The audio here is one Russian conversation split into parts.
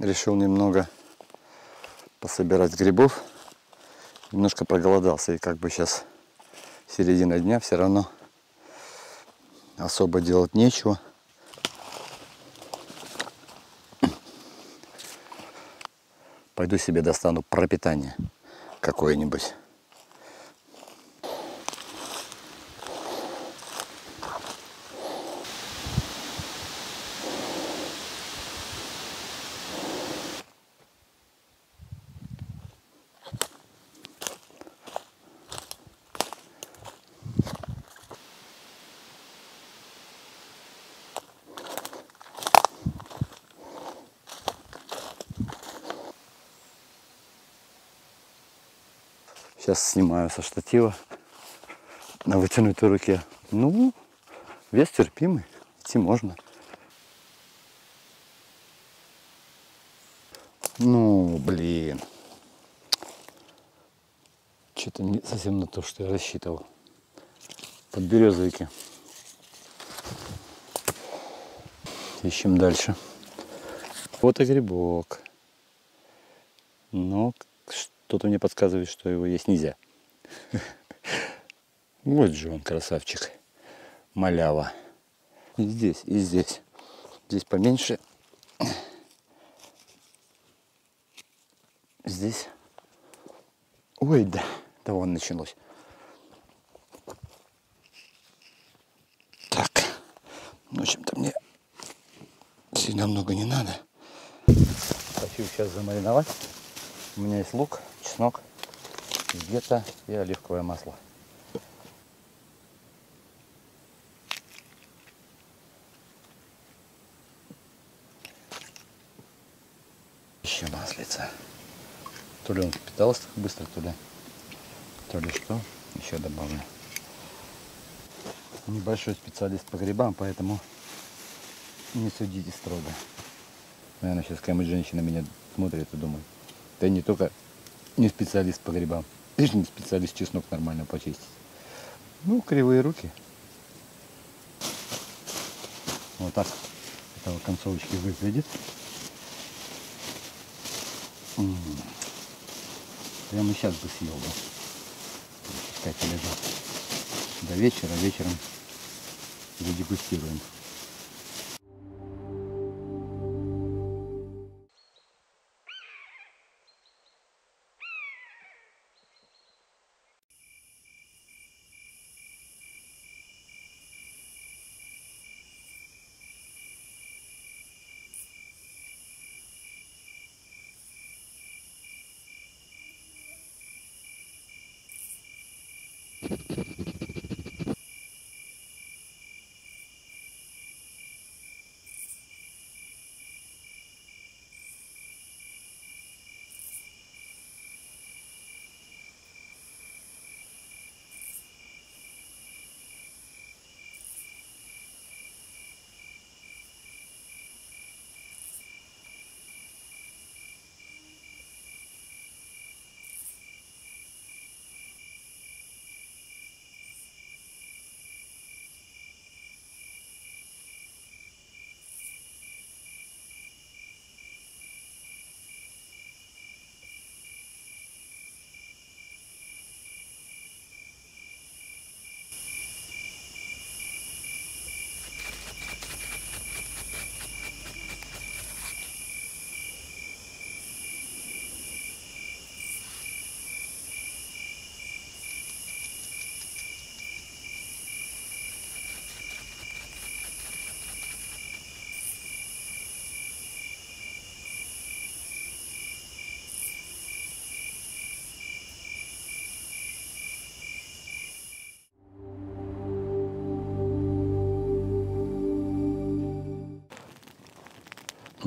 решил немного пособирать грибов. Немножко проголодался. И как бы сейчас середина дня, все равно особо делать нечего. Пойду себе достану пропитание какое-нибудь. Сейчас снимаю со штатива на вытянутой руке. Ну, вес терпимый, идти можно. Ну, блин. Что-то не совсем на то, что я рассчитывал. Подберезовики. Ищем дальше. Вот и грибок. Но что-то мне подсказывает, что его есть нельзя. Вот же он, красавчик. Малява. И здесь, и здесь. Здесь поменьше. Здесь. Ой, да. Да вон началось. Так. В общем-то мне сильно много не надо. Хочу сейчас замариновать. У меня есть лук, чеснок, где-то и оливковое масло. Еще маслица. То ли он впитался быстро, то ли, то ли что. Еще добавлю. Небольшой специалист по грибам, поэтому не судите строго. Наверное, сейчас какая-нибудь женщина меня смотрит и думает, да не только не специалист по грибам, лишь не специалист чеснок нормально почистить. Ну, кривые руки. Вот так это концовочки выглядит. Прямо сейчас бы съел бы. Пускай лежат. До вечера, вечером задегустируем.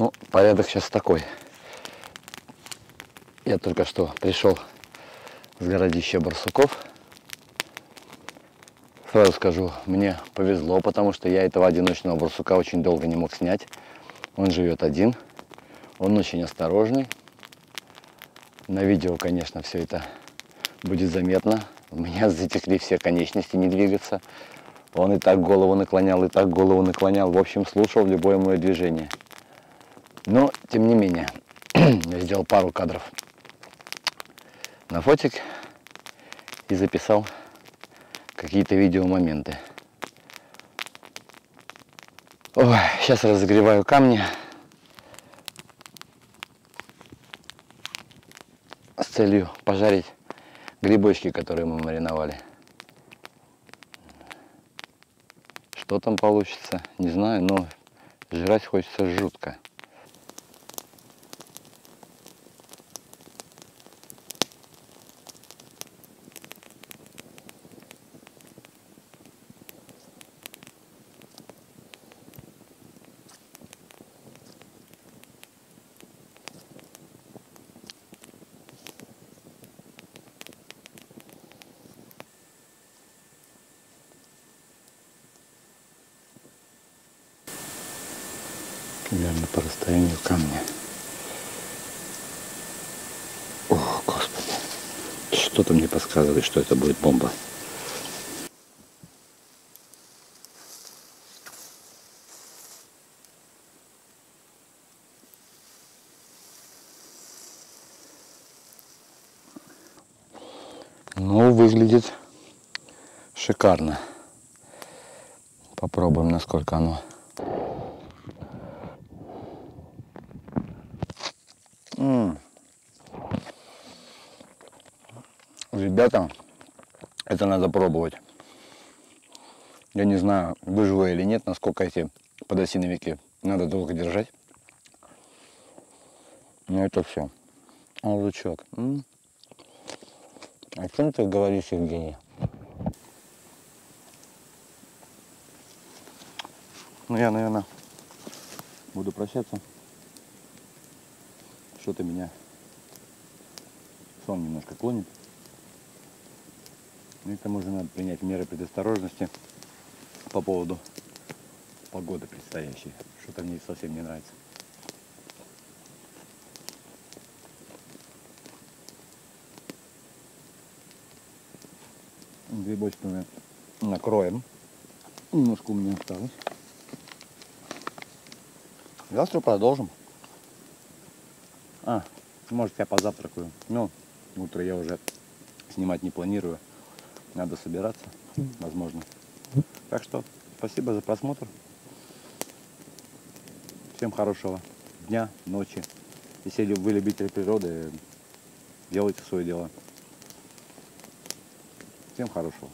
Ну, порядок сейчас такой. Я только что пришел с городища Барсуков. Сразу скажу, мне повезло, потому что я этого одиночного барсука очень долго не мог снять. Он живет один, он очень осторожный. На видео, конечно, все это будет заметно. У меня затекли все конечности не двигаться. Он и так голову наклонял, и так голову наклонял. В общем, слушал любое мое движение. Но, тем не менее, я сделал пару кадров на фотик и записал какие-то видеомоменты. Ой, сейчас разогреваю камни. С целью пожарить грибочки, которые мы мариновали. Что там получится, не знаю, но жрать хочется жутко. Примерно по расстоянию камня. О, Господи. Что-то мне подсказывает, что это будет бомба. Ну, выглядит шикарно. Попробуем, насколько оно Ребята, это надо пробовать. Я не знаю, выживу или нет, насколько эти подосиновики надо долго держать. Но это все. А лучок. М. О чем ты говоришь, Евгений? Ну, я, наверное, буду прощаться. Что-то меня сон немножко клонит. И к тому же надо принять меры предосторожности по поводу погоды предстоящей. Что-то мне совсем не нравится. Грибочки мы накроем. Немножко у меня осталось. Завтра продолжим. А, может я позавтракаю. Ну, утро я уже снимать не планирую. Надо собираться, возможно. Так что спасибо за просмотр. Всем хорошего дня, ночи. Если вы любители природы, делайте свое дело. Всем хорошего.